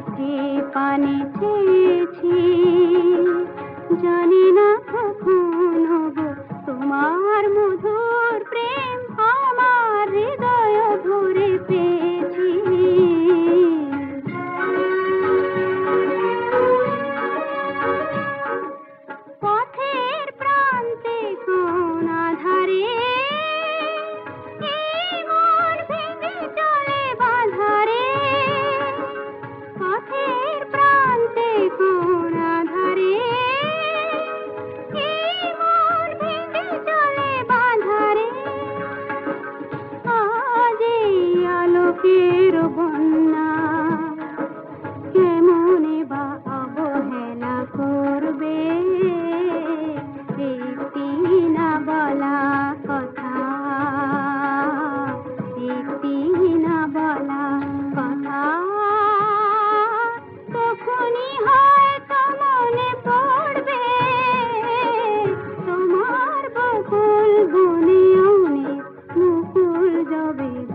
রাত্রি পানে চেয়েছি। বলা কথা একটি না বলা কথা তখনই হয়তো মনে পড়বে তোমার বকুল গুনে মুকুল জবে